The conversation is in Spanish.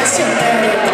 impresionante.